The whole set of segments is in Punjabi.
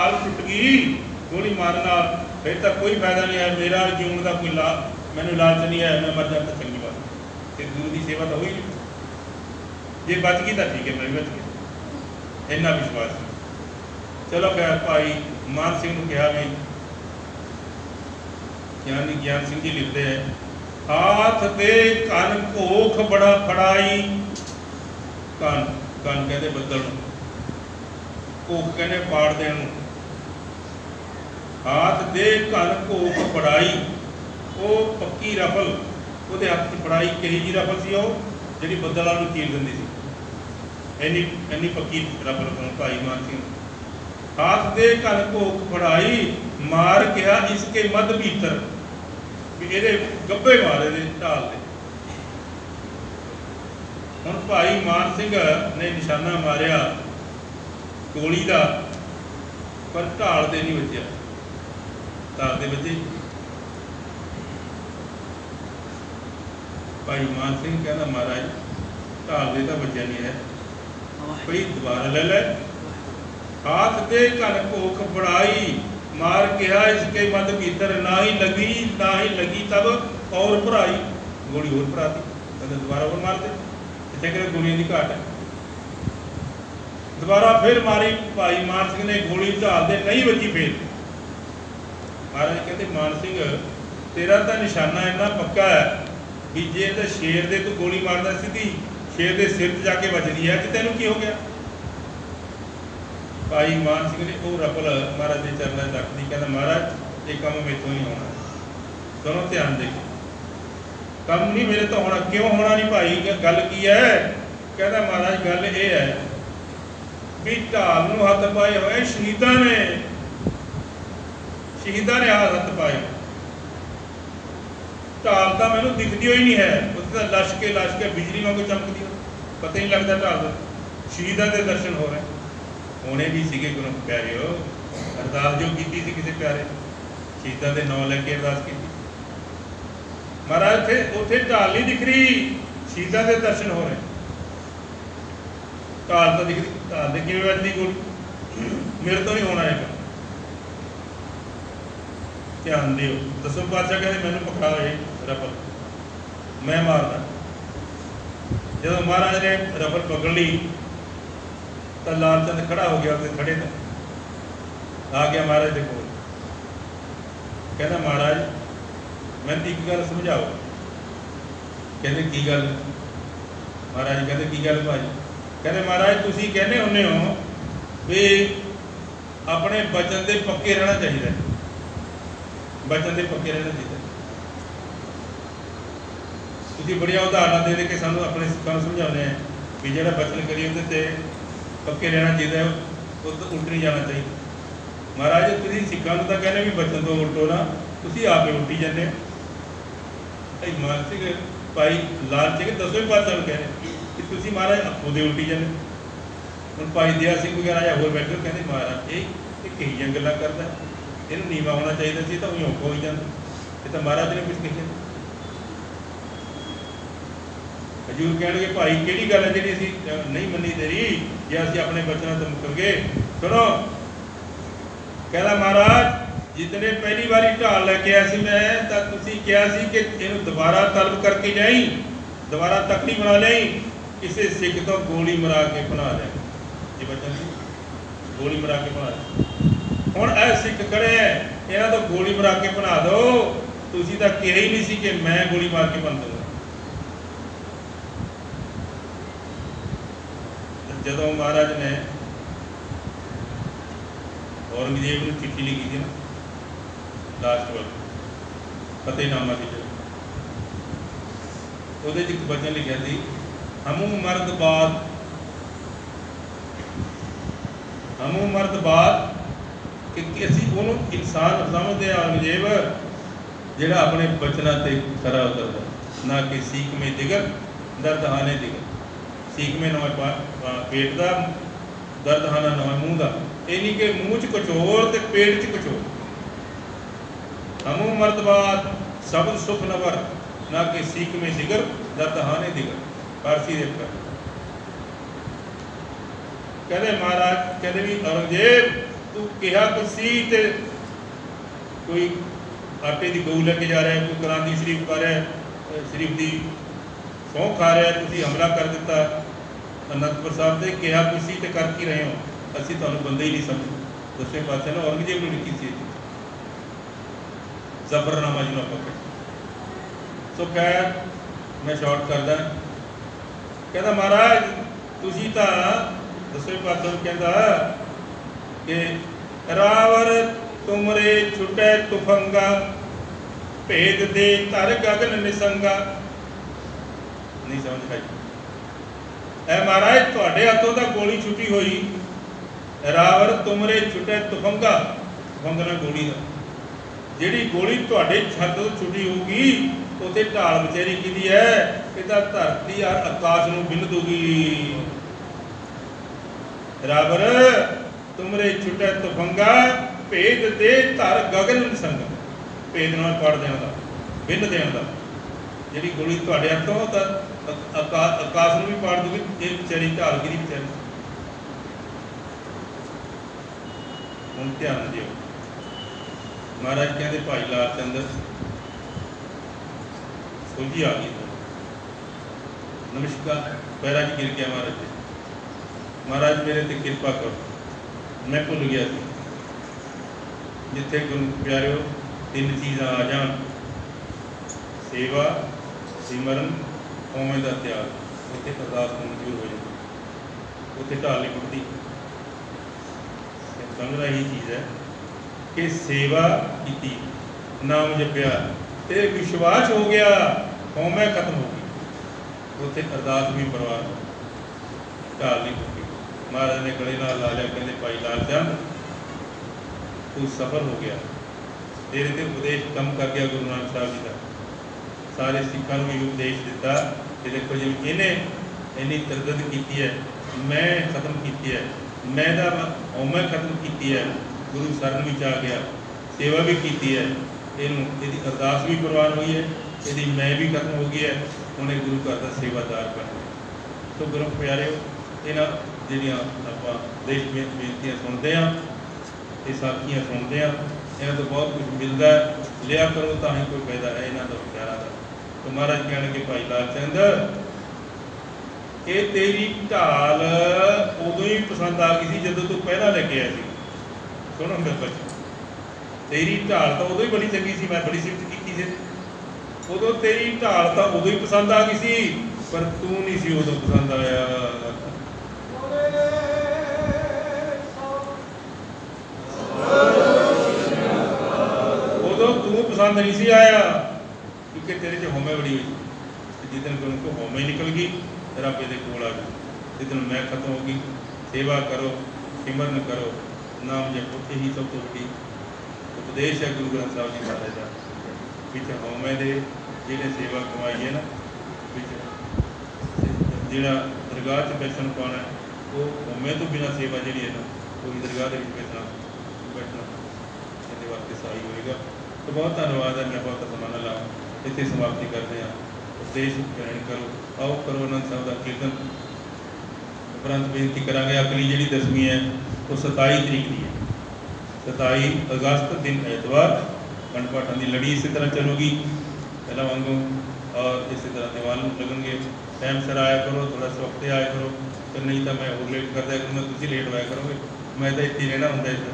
ਹਾਲ ਟੁੱਟ ਗਈ ਗੋਲੀ ਮਾਰਨ ਨਾਲ ਫਿਰ ਤਾਂ ਕੋਈ ਫਾਇਦਾ ਨਹੀਂ ਹੈ ਮੇਰਾ ਜੀਵਨ ਦਾ ਕੋਈ ਲਾ ਮੈਨੂੰ ਲਾਲਚ ਨਹੀਂ ਹੈ ਮੈਂ ਮਰ ਜਾ ਚੰਗੀ ਬਾਤ ਤੇ ਗੁਰੂ ਦੀ ਸੇਵਾ ਤਾਂ ਹੋਈ ਜੇ ਬਚ ਗਈ ਤਾਂ ਠੀਕ ਹੈ, ਮੈਂ ਬਚ ਗਿਆ। ਇੰਨਾ ਵਿਸ਼ਵਾਸ ਚਲੋ ਖੈਰ ਭਾਈ, ਮਾਨ ਸਿੰਘ ਨੂੰ ਕਿਹਾ ਵੀ ਗਿਆਨੀ ਗਿਆਨ ਸਿੰਘ ਜੀ ਲਿਖਦੇ ਹੈ ਹਾਥ ਤੇ ਕੰਨ ਭੋਖ ਬੜਾ ਫੜਾਈ। ਕੰਨ ਕੰਨ ਕਹਿੰਦੇ ਬੱਦਲ ਨੂੰ। ਭੋਖ ਕਹਿੰਦੇ ਪਾੜ ਦੇਣ ਨੂੰ। ਹਾਥ ਦੇ ਕੰਨ ਭੋਖ ਫੜਾਈ ਉਹ ਪੱਕੀ ਰਫਲ ਉਹਦੇ ਹੱਥ 'ਚ ਫੜਾਈ ਕਹੀ ਜੀ ਰਫਲ ਸੀ ਉਹ ਜਿਹੜੀ ਬੱਦਲਾਂ ਨੂੰ ਚੀਰ ਦਿੰਦੀ ਸੀ ਇੰਨੀ ਇੰਨੀ ਪੱਕੀ ਰਫਲ ਕੋਲ ਭਾਈ ਮਾਨ ਸਿੰਘ ਹਾਥ ਦੇ ਕੰਨ ਭੋਖ ਫੜਾਈ ਮਾਰ ਕਿਹਾ ਇਸਕੇ ਮਦ ਭੀਤਰ ਵੀ ਇਹਦੇ ਗੱਬੇ ਮਾਰੇ ਦੇ ਢਾਲ ਦੇ ਹੁਣ ਭਾਈ ਮਾਨ ਸਿੰਘ ਨੇ ਨਿਸ਼ਾਨਾ ਮਾਰਿਆ ਗੋਲੀ ਦਾ ਪਰ ਢਾਲ ਦੇ ਨਹੀਂ ਵੱਜਿਆ ਢਾਲ ਦੇ ਵੱਜੇ ਭਾਈ ਮਾਨ ਸਿੰਘ ਕਹਿੰਦਾ ਮਹਾਰਾਜ ਢਾਲ ਦੇ ਤਾਂ ਵੱਜਿਆ ਨਹੀਂ ਹੈ। ਕੋਈ ਦੁਬਾਰਾ ਲੈ ਲੈ। ਹਾਥ ਦੇ ਘਨ ਭੋਖ ਫੜਾਈ ਮਾਰ ਕਿਹਾ ਇਸਕੇ ਮਦ ਭੀਤਰ ਨਾ ਹੀ ਲਗੀ ਨਾ ਹੀ ਲਗੀ ਤਬ ਔਰ ਭਰਾਈ। ਗੋਲੀ ਹੋਰ ਭਰਾਤੀ ਕਹਿੰਦੇ ਦੁਬਾਰਾ ਹੋਰ ਮਾਰ ਦੇ। ਇੱਥੇ ਕਿਹੜੇ ਗੋਲੀਆਂ ਦੀ ਘਾਟ ਹੈ? ਦੁਬਾਰਾ ਫਿਰ ਮਾਰੀ ਭਾਈ ਮਾਨ ਸਿੰਘ ਨੇ ਗੋਲੀ ਢਾਲ ਦੇ ਨਹੀਂ ਵੱਜੀ ਫੇਰ। ਮਹਾਰਾਜ ਕਹਿੰਦੇ, ਮਾਨ ਸਿੰਘ, ਤੇਰਾ ਤਾਂ ਨਿਸ਼ਾਨਾ ਇੰਨਾ ਪੱਕਾ ਹੈ ਵੀ ਜੇ ਤੇ ਸ਼ੇਰ ਦੇ ਤੂੰ ਗੋਲੀ ਮਾਰਦਾ ਸਿੱਧੀ, ਸ਼ੇਰ ਦੇ ਸਿਰ 'ਤੇ ਜਾ ਕੇ ਵੱਜਦੀ ਹੈ ਕਿ ਤੈਨੂੰ ਕੀ ਹੋ ਗਿਆ? ਭਾਈ ਮਾਨ ਸਿੰਘ ਨੇ ਉਹ ਰਫਲ ਮਹਾਰਾਜ ਦੇ ਚਰਨਾਂ 'ਚ ਰੱਖਦੀ ਕਹਿੰਦਾ, ਮਹਾਰਾਜ, ਇਹ ਕੰਮ ਮੇਥੋਂ ਨਹੀਂ ਹੋਣਾ। ਦੋਨੋਂ ਧਿਆਨ ਦੇ ਕੰਮ ਨਹੀਂ, ਮੇਰੇ ਤੋਂ ਹੋਣਾ, ਕਿਉਂ ਹੋਣਾ ਨਹੀਂ ਭਾਈ? ਗੱਲ ਕੀ ਹੈ? ਕਹਿੰਦਾ, ਮਹਾਰਾਜ, ਗੱਲ ਇਹ ਹੈ ਵੀ ਢਾਲ ਨੂੰ ਹੱਥ ਪਾਏ ਹੋਏ ਸ਼ਹੀਦਾਂ ਨੇ। ਸ਼ਹੀਦਾਂ ਨੇ ਆਹ ਪਾਈ ਢਾਲ ਤਾਂ ਮੈਨੂੰ ਦਿਖਦੀ ਹੋਈ ਨਹੀਂ ਹੈ। ਉੱਥੇ ਤਾਂ ਲਸ਼ ਕੇ ਲਸ਼ ਕੇ ਬਿਜਲੀ ਵਾਂਗੂ ਚਮਕਦੀ ਪਤਾ ਹੀ ਨਹੀਂ ਲੱਗਦਾ ਢਾਲ ਦਾ। ਸ਼ਹੀਦਾਂ ਦੇ ਦਰਸ਼ਨ ਹੋ ਰਹੇ ਹੋਣੇ ਵੀ ਸੀਗੇ ਗੁਰੂ ਪਿਆਰਿਓ। ਅਰਦਾਸ ਜੋ ਕੀਤੀ ਸੀ ਕਿਸੇ ਪਿਆਰੇ ਸ਼ਹੀਦਾਂ ਦੇ ਨਾਂ ਲੈ ਕੇ ਅਰਦਾਸ ਕੀਤੀ। ਮਹਾਰਾਜ, ਉੱਥੇ ਉੱਥੇ ਢਾਲ ਨਹੀਂ ਦਿਖ ਰਹੀ। ਸ਼ਹੀਦਾਂ ਦੇ ਦਰਸ਼ਨ ਹੋ ਰਹੇ ਢਾਲ ਤਾਂ ਦਿਖ ਰਹੀ ਢਾਲ ਦੇ ਕਿਵੇਂ ਵੱਜਦੀ ਗੋਲੀ? ਮੇਰੇ ਤੋਂ ਨਹੀਂ ਹੋਣਾ ਇਹ। ਧਿਆਨ ਦਿਓ। ਦਸਮ ਪਾਤਸ਼ਾਹ ਕਹਿੰਦੇ, ਮੈਨੂੰ ਪਕੜਾ ਇਹ ਰਫਲ ਮੈਂ ਮਾਰਦਾ। ਜਦੋਂ ਮਹਾਰਾਜ ਨੇ ਰਫਲ ਪਕੜ ਲਈ, ਤਾਂ ਲਾਲ ਚੰਦ ਖੜਾ ਹੋ ਗਿਆ ਉਹਦੇ ਖੜੇ ਤੋਂ ਆ ਗਿਆ ਮਹਾਰਾਜ ਦੇ ਕੋਲ। ਕਹਿੰਦਾ, ਮਹਾਰਾਜ, ਮੈਨੂੰ ਇੱਕ ਗੱਲ ਸਮਝਾਓ। ਕਹਿੰਦੇ, ਕੀ ਗੱਲ? ਮਹਾਰਾਜ ਕਹਿੰਦੇ, ਕੀ ਗੱਲ ਭਾਈ? ਕਹਿੰਦੇ, ਮਹਾਰਾਜ, ਤੁਸੀਂ ਕਹਿੰਦੇ ਹੁੰਨੇ ਹੋ ਵੀ ਆਪਣੇ ਬਚਨ ਦੇ ਪੱਕੇ ਰਹਿਣਾ ਚਾਹੀਦਾ ਹੈ। ਬਚਨ ਦੇ ਪੱਕੇ ਰਹਿਣਾ ਚਾਹੀਦਾ ਤੁਸੀਂ ਬੜੀਆਂ ਉਦਾਹਰਨਾਂ ਦੇ ਦੇ ਕੇ ਸਾਨੂੰ ਆਪਣੇ ਸਿੱਖਾਂ ਨੂੰ ਸਮਝਾਉਂਦੇ ਆ ਵੀ ਜਿਹੜਾ ਬਚਨ ਕਰੀ ਉਹਦੇ ਤੇ ਪੱਕੇ ਰਹਿਣਾ ਚਾਹੀਦਾ ਉਹ ਤੋਂ ਉਲਟ ਨਹੀਂ ਜਾਣਾ ਚਾਹੀਦਾ। ਮਹਾਰਾਜ ਤੁਸੀਂ ਸਿੱਖਾਂ ਨੂੰ ਤਾਂ ਕਹਿੰਦੇ ਵੀ ਬਚਨ ਤੋਂ ਉਲਟੋ ਨਾ ਤੁਸੀਂ ਆਪੇ ਉਲਟੀ ਜਾਂਦੇ ਹੋ। ਭਾਈ ਮਾਨ ਸਿੰਘ ਭਾਈ ਲਾਲ ਸਿੰਘ ਦਸਵੇਂ ਪਾਤਸ਼ਾਹ ਨੂੰ ਕਹਿੰਦੇ ਕਿ ਤੁਸੀਂ ਮਹਾਰਾਜ ਆਪੋ ਦੇ ਉਲਟੀ ਜਾਂਦੇ ਹੁਣ ਭਾਈ ਦਿਆ ਸਿੰਘ ਵਗੈਰਾ ਜਾਂ ਹੋਰ ਬੈਠੇ ਹੋ, ਕਹਿੰਦੇ ਮਹਾਰਾਜ ਇਹ ਇਹ ਕਈ ਜੰਗ ਗੱਲਾਂ ਕਰਦਾ ਇਹਨੂੰ ਨੀਵਾ ਹੋਣਾ ਚਾਹੀਦਾ ਸੀ ਤਾਂ ਉਹ ਔਖਾ ਹੋਈ ਜਾਂਦਾ। ਇਹ ਤਾਂ ਮਹਾਰਾਜ ਨੇ ਕੁਝ ਲਿਖਿਆ ਹਜੂਰ ਕਹਿਣਗੇ, ਭਾਈ, ਕਿਹੜੀ ਗੱਲ ਹੈ ਜਿਹੜੀ ਅਸੀਂ ਨਹੀਂ ਮੰਨੀ ਤੇਰੀ? ਜੇ ਅਸੀਂ ਆਪਣੇ ਬਚਨਾਂ ਤੋਂ ਮੁਕਰ ਗਏ। ਸੁਣੋ। ਕਹਿੰਦਾ, ਮਹਾਰਾਜ, ਜਿਤਨੇ ਪਹਿਲੀ ਵਾਰੀ ਢਾਲ ਲੈ ਕੇ ਆਇਆ ਸੀ ਮੈਂ, ਤਾਂ ਤੁਸੀਂ ਕਿਹਾ ਸੀ ਕਿ ਇਹਨੂੰ ਦੁਬਾਰਾ ਤਲਬ ਕਰਕੇ ਜਾਈ, ਦੁਬਾਰਾ ਤਕੜੀ ਬਣਾ ਲਈ, ਕਿਸੇ ਸਿੱਖ ਤੋਂ ਗੋਲੀ ਮਰਾ ਕੇ ਬਣਾ ਲੈ ਇਹ ਬਚਨ ਗੋਲੀ ਮਰਾ ਕੇ ਬਣਾ ਲੈ ਹੁਣ ਇਹ ਸਿੱਖ ਖੜੇ ਐ, ਇਹਨਾਂ ਤੋਂ ਗੋਲੀ ਮਾਰ ਕੇ ਬਣਾ ਦਿਓ ਤੁਸੀਂ ਤਾਂ ਕਿਹਾ ਹੀ ਨਹੀਂ ਸੀ ਕਿ ਮੈਂ ਗੋਲੀ ਮਾਰ ਕੇ ਬਣ ਦੂੰਗਾ ਜਦੋਂ ਮਹਾਰਾਜ ਨੇ ਔਰੰਗਜ਼ੇਬ ਨੂੰ ਚਿੱਠੀ ਲਿਖੀ ਸੀ ਨਾ ਲਾਸਟ ਵਾਰ, ਫਤਿਹਨਾਮਾ ਸੀ ਉਹਦੇ 'ਚ ਇੱਕ ਵਚਨ ਲਿਖਿਆ ਸੀ, ਹਮੂ ਮਰਦ ਬਾਦ, ਹਮੂ ਮਰਦ ਬਾਦ ਕਿ ਕਿ ਅਸੀਂ ਉਹਨੂੰ ਇਨਸਾਨ ਸਮਝਦੇ ਆ ਔਰੰਗਜ਼ੇਬ ਜਿਹੜਾ ਆਪਣੇ ਬਚਨਾਂ ਤੇ ਖਰਾ ਉਤਰਦਾ ਨਾ ਕਿ ਸੀਖ ਮੇ ਦਿਗਰ ਦਰਦ ਹਾਨੇ ਦਿਗਰ ਸੀਖ ਮੇ ਨਵੇਂ ਪੇਟ ਦਾ ਦਰਦ ਹਾਨਾ ਨਵੇਂ ਮੂੰਹ ਦਾ ਇਹ ਨਹੀਂ ਕਿ ਮੂੰਹ 'ਚ ਕੁਝ ਹੋਰ ਤੇ ਪੇਟ 'ਚ ਕੁਝ ਹੋਰ ਹਮੂ ਮਰਦਬਾਦ ਸਬਦ ਸੁਖ ਨਵਰ ਨਾ ਕਿ ਸੀਖ ਮੇ ਦਿਗਰ ਦਰਦ ਹਾਨੇ ਦਿਗਰ ਫਾਰਸੀ ਦੇ ਉੱਪਰ ਕਹਿੰਦੇ ਮਹਾਰਾਜ ਕਹਿੰਦੇ ਵੀ ਔਰੰਗਜ਼ੇਬ ਤੂੰ ਕਿਹਾ ਕੁਛ ਸੀ ਤੇ ਕੋਈ ਆਟੇ ਦੀ ਗਊ ਲੈ ਕੇ ਜਾ ਰਿਹਾ ਕੋਈ ਕਰਾਂਦੀ ਸ਼ਰੀਫ ਕਰ ਰਿਹਾ ਸ਼ਰੀਫ ਦੀ ਸਹੁੰ ਖਾ ਰਿਹਾ ਤੁਸੀਂ ਹਮਲਾ ਕਰ ਦਿੱਤਾ। ਅਨੰਦਪੁਰ ਸਾਹਿਬ ਤੇ ਕਿਹਾ ਕੁਛ ਸੀ ਤੇ ਕਰ ਕੀ ਰਹੇ ਹੋ? ਅਸੀਂ ਤੁਹਾਨੂੰ ਬੰਦੇ ਹੀ ਨਹੀਂ ਸਮਝਦੇ। ਦਸਵੇਂ ਪਾਤਸ਼ਾਹ ਨੇ ਔਰੰਗਜ਼ੇਬ ਨੂੰ ਲਿਖੀ ਸੀ ਇਹ ਜਿਹਨੂੰ ਆਪਾਂ ਕਹਿੰਦੇ ਸੋ ਖੈਰ, ਮੈਂ ਸ਼ਾਰਟ ਕਰਦਾ। ਕਹਿੰਦਾ, ਮਹਾਰਾਜ, ਤੁਸੀਂ ਤਾਂ ਦਸਵੇਂ ਪਾਤਸ਼ਾਹ ਨੂੰ ਕਹਿੰਦਾ ਕਿ ਰਾਵਰ ਤੁਮਰੇ ਛੁਟੈ ਤੁਫੰਗਾ, ਭੇਦ ਦੇ ਧਰ ਗਗਨ ਨਿਸੰਗਾ। ਨਹੀਂ ਸਮਝ ਆਈ। ਐ ਮਹਾਰਾਜ, ਤੁਹਾਡੇ ਹੱਥੋਂ ਤਾਂ ਗੋਲੀ ਛੁੱਟੀ ਹੋਈ। ਰਾਵਰ ਤੁਮਰੇ ਛੁਟੈ ਤੁਫੰਗਾ ਤੁਫੰਗਾ ਗੋਲੀ ਦਾ ਜਿਹੜੀ ਗੋਲੀ ਤੁਹਾਡੇ ਛੱਤ ਤੋਂ ਛੁੱਟੀ ਹੋਊਗੀ ਉਤੇ ਢਾਲ ਵਿਚਾਰੀ ਕਿਹਦੀ ਹੈ ਇਹ ਤਾਂ ਧਰਤੀ ਔਰ ਆਕਾਸ਼ ਨੂੰ ਬਿੰਨ ਦੂਗੀ ਰਾਵਰ ਤੁਮਰੇ ਛੁਟੈ ਤੁਫੰਗਾ, ਭੇਦ ਦੇ ਧਰ ਗਗਨ ਸੰਗ। ਭੇਦ ਨਾਲ ਪੜ ਦੇਣ ਦਾ, ਬਿੰਨ ਦੇਣ ਦਾ। ਜਿਹੜੀ ਗੋਲੀ ਤੁਹਾਡੇ ਹੱਥੋਂ ਤਾਂ ਆਕਾਸ਼ ਨੂੰ ਵੀ ਪਾੜ ਦੂਗੀ ਇਹ ਵਿਚਾਰੀ ਢਾਲ ਵਿਚਾਰੀ। ਹੁਣ ਧਿਆਨ ਦਿਓ। ਮਹਾਰਾਜ ਕਹਿੰਦੇ, ਭਾਈ ਲਾਲ ਚੰਦ ਸੋਝੀ ਆ ਗਈ ਨਮਸਕਾਰ ਪੈਰਾਂ 'ਚ ਗਿਰ ਗਿਆ ਮਹਾਰਾਜ ਮਹਾਰਾਜ, ਮੇਰੇ ਤੇ ਕਿਰਪਾ ਕਰੋ। ਮੈਂ ਭੁੱਲ ਗਿਆ ਸੀ। ਜਿੱਥੇ ਗੁਰੂ ਪਿਆਰਿਓ, ਤਿੰਨ ਚੀਜ਼ਾਂ ਆ ਜਾਣ। ਸੇਵਾ, ਸਿਮਰਨ, ਕੌਮੇ ਦਾ ਤਿਆਗ। ਉੱਥੇ ਅਰਦਾਸ ਮਨਜ਼ੂਰ ਹੋ ਜਾਂਦੀ ਉੱਥੇ ਢਾਲ ਨਹੀਂ ਟੁੱਟਦੀ। ਇਹ ਸਮਝਣਾ ਚੀਜ਼ ਹੈ ਕਿ ਸੇਵਾ ਕੀਤੀ, ਨਾਮ ਜਪਿਆ, ਤੇ ਵਿਸ਼ਵਾਸ ਹੋ ਗਿਆ, ਕੌਮੇ ਖਤਮ ਹੋ ਗਈ। ਉੱਥੇ ਅਰਦਾਸ ਵੀ ਪਰਵਾਹ ਢਾਲ ਮਹਾਰਾਜ ਨੇ ਗਲੇ ਨਾਲ ਲਾ ਲਿਆ, ਕਹਿੰਦੇ ਭਾਈ ਲਾਲ ਚੰਦ ਤੂੰ ਸਫਲ ਹੋ ਗਿਆ। ਤੇਰੇ ਤੇ ਉਪਦੇਸ਼ ਕੰਮ ਕਰ ਗਿਆ ਗੁਰੂ ਨਾਨਕ ਸਾਹਿਬ ਜੀ ਦਾ। ਸਾਰੇ ਸਿੱਖਾਂ ਨੂੰ ਵੀ ਉਪਦੇਸ਼ ਦਿੱਤਾ ਕਿ ਦੇਖੋ ਜਿਵੇਂ ਇਹਨੇ ਇੰਨੀ ਤਰਦਦ ਕੀਤੀ ਹੈ, ਮੈਂ ਖਤਮ ਕੀਤੀ ਹੈ, ਮੈਂ ਦਾ ਹਉਮੈ ਖਤਮ ਕੀਤੀ ਹੈ, ਗੁਰੂ ਸਰਨ ਵਿੱਚ ਆ ਗਿਆ, ਸੇਵਾ ਵੀ ਕੀਤੀ ਹੈ, ਇਹਨੂੰ ਇਹਦੀ ਅਰਦਾਸ ਵੀ ਪ੍ਰਵਾਨ ਹੋਈ ਹੈ, ਇਹਦੀ ਮੈਂ ਵੀ ਖਤਮ ਹੋ ਗਈ ਹੈ ਉਹਨੇ ਗੁਰੂ ਘਰ ਦਾ ਸੇਵਾਦਾਰ ਬਣ ਗਿਆ। ਸੋ ਗੁਰੂ ਪਿਆਰਿਓ, ਇਹਨਾਂ ਜਿਹੜੀਆਂ ਆਪਾਂ ਦੇਸ਼ ਵਿੱਚ ਬੇਨਤੀਆਂ ਸੁਣਦੇ ਆ ਇਹ ਸਾਖੀਆਂ ਸੁਣਦੇ ਆ ਇਹਨਾਂ ਤੋਂ ਬਹੁਤ ਕੁਝ ਮਿਲਦਾ ਲਿਆ ਕਰੋ ਤਾਂ ਹੀ ਕੋਈ ਫਾਇਦਾ ਹੈ ਇਹਨਾਂ ਦਾ ਵਿਚਾਰਾਂ ਦਾ। ਤੇ ਮਹਾਰਾਜ ਕਹਿਣਗੇ ਭਾਈ ਲਾਲ ਚੰਦ ਇਹ ਤੇਰੀ ਢਾਲ ਉਦੋਂ ਹੀ ਪਸੰਦ ਆ ਗਈ ਸੀ ਜਦੋਂ ਤੂੰ ਪਹਿਲਾਂ ਲੈ ਕੇ ਆਇਆ ਸੀ। ਸੁਣੋ ਮੇਰੇ ਬੱਚੇ ਤੇਰੀ ਢਾਲ ਤਾਂ ਉਦੋਂ ਹੀ ਬੜੀ ਚੰਗੀ ਸੀ, ਮੈਂ ਬੜੀ ਸਿਫਤ ਕੀਤੀ ਸੀ। ਉਦੋਂ ਤੇਰੀ ਢਾਲ ਤਾਂ ਉਦੋਂ ਹੀ ਪਸੰਦ ਆ ਗਈ ਸੀ, ਪਰ ਤੂੰ ਨਹੀਂ ਸੀ ਉਦੋਂ ਪਸੰਦ ਆਇਆ। ਉਦੋਂ ਤੂੰ ਪਸੰਦ ਨਹੀਂ ਸੀ ਆਇਆ ਕਿਉਂਕਿ ਤੇਰੇ 'ਚ ਹਉਮੈ ਬੜੀ ਹੋਈ। ਤੇ ਜਿੱਦਣ ਗੁਰੂ ਕੋ ਹਉਮੈ ਨਿਕਲ ਗਈ ਰੱਬ ਇਹਦੇ ਕੋਲ ਆ ਗਿਆ ਜਿੱਦਣ ਮੈਂ ਖਤਮ ਹੋ ਗਈ, ਸੇਵਾ ਕਰੋ, ਸਿਮਰਨ ਕਰੋ, ਨਾਮ ਜਪੋ ਇਹੀ ਸਭ ਤੋਂ ਵੱਡੀ ਉਪਦੇਸ਼ ਹੈ ਗੁਰੂ ਗ੍ਰੰਥ ਸਾਹਿਬ ਜੀ ਮਹਾਰਾਜ ਦਾ। ਵਿੱਚ ਹਉਮੈ ਦੇ ਜਿਹੜੇ ਸੇਵਾ ਕਮਾਈ ਹੈ ਨਾ, ਵਿੱਚ ਜਿਹੜਾ ਦਰਗਾਹ 'ਚ ਬੈਠਣ ਪਾਉਣਾ ਉਹ ਹਉਮੈ ਤੋਂ ਬਿਨਾਂ ਸੇਵਾ ਜਿਹੜੀ ਹੈ ਨਾ ਉਹ ਦਰਗਾਹ ਦੇ ਵਿੱਚ ਬੈਠਣਾ ਬੈਠਣਾ, ਇਹਦੇ ਵਾਸਤੇ ਸਹੀ ਹੋਏਗਾ। ਤਾਂ ਬਹੁਤ ਧੰਨਵਾਦ ਹੈ ਮੈਂ ਬਹੁਤ ਸਮਾਂ ਨਾ ਇੱਥੇ ਸਮਾਪਤੀ ਕਰਦੇ ਹਾਂ। ਉਪਦੇਸ਼ ਗ੍ਰਹਿਣ ਕਰੋ। ਆਓ ਕਰੋ ਅਨੰਦ ਸਾਹਿਬ ਦਾ ਕੀਰਤਨ। ਉਪਰੰਤ ਬੇਨਤੀ ਕਰਾਂਗੇ, ਅਗਲੀ ਜਿਹੜੀ ਦਸਵੀਂ ਹੈ, ਉਹ 27 ਤਰੀਕ ਦੀ ਹੈ। 27 ਅਗਸਤ ਦਿਨ ਐਤਵਾਰ ਖੰਡ ਪਾਠਾਂ ਦੀ ਲੜੀ ਇਸੇ ਤਰ੍ਹਾਂ ਚੱਲੂਗੀ। ਪਹਿਲਾਂ ਵਾਂਗੂ, ਔਰ ਇਸੇ ਤਰ੍ਹਾਂ ਦੀਵਾਨ ਲੱਗਣਗੇ। ਟਾਈਮ ਸਿਰ ਆਇਆ ਕਰੋ ਥੋੜਾ ਵਕਤ ਤੇ ਆਇਆ ਕਰੋ, ਤੇ ਨਹੀਂ ਤਾਂ ਮੈਂ ਹੋਰ ਲੇਟ ਕਰਦਾ ਕਰੂੰਗਾ ਤੁਸੀਂ ਲੇਟ ਹੋਇਆ ਕਰੋਗੇ। ਮੈਂ ਤਾਂ ਇੱਥੇ ਹੀ ਰਹਿਣਾ ਹੁੰਦਾ ਇੱਥੇ।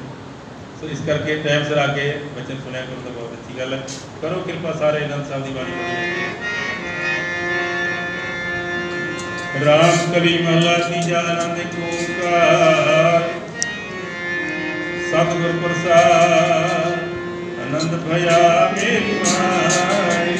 ਸੋ ਇਸ ਕਰਕੇ ਟਾਈਮ ਸਿਰ ਆ ਕੇ ਬਚਨ ਸੁਣਿਆ ਕਰੋ ਤਾਂ ਬਹੁਤ ਅੱਛੀ ਗੱਲ ਹੈ। ਕਰੋ ਕਿਰਪਾ ਸਾਰੇ ਅਨੰਦ ਸਾਹਿਬ ਦੀ ਬਾਣੀ ਪੜ੍ਹੋ ਰਾਮ ਕਲੀ ਮਹਲਾ ਤੀਜਾ ਆਨੰਦ ਓੰਕਾਰ। ਸਤਿਗੁਰ ਪ੍ਰਸਾਦ, ਆਨੰਦ ਭਇਆ ਮੇਰੀ ਮਾਈ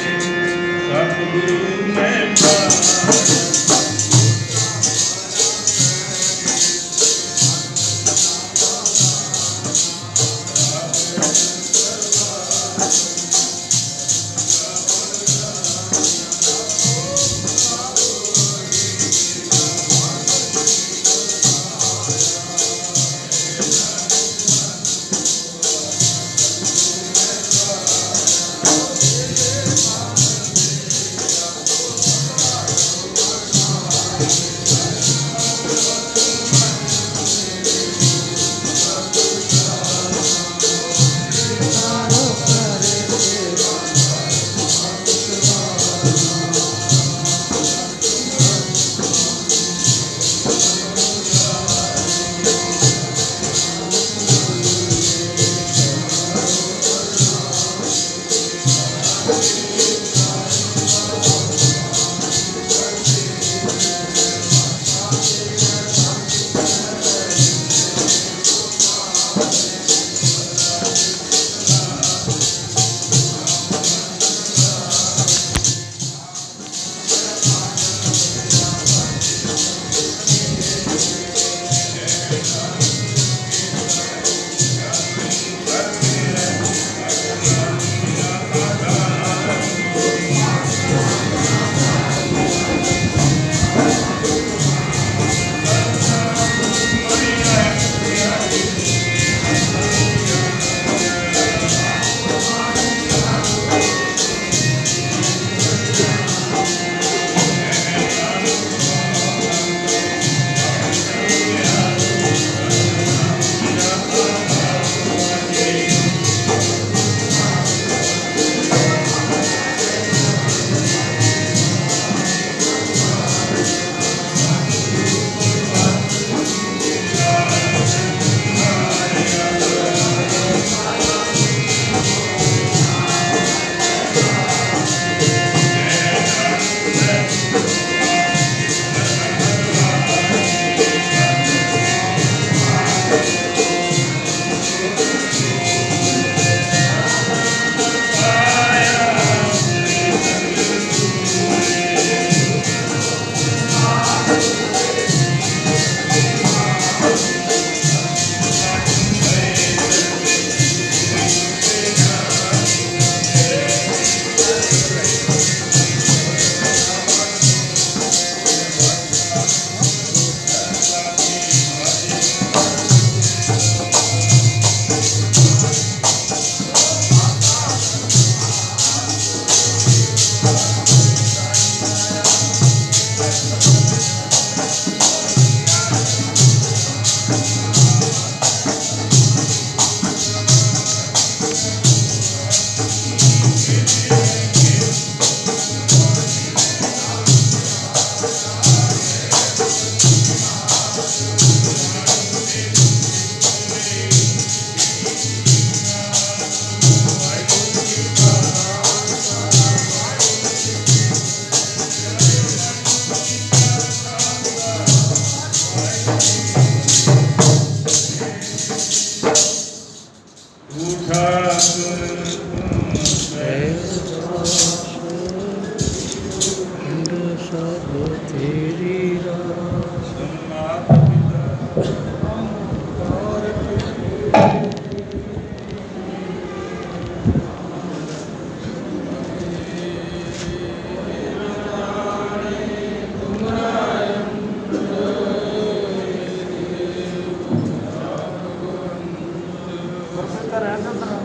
ਤੁਮਰੇ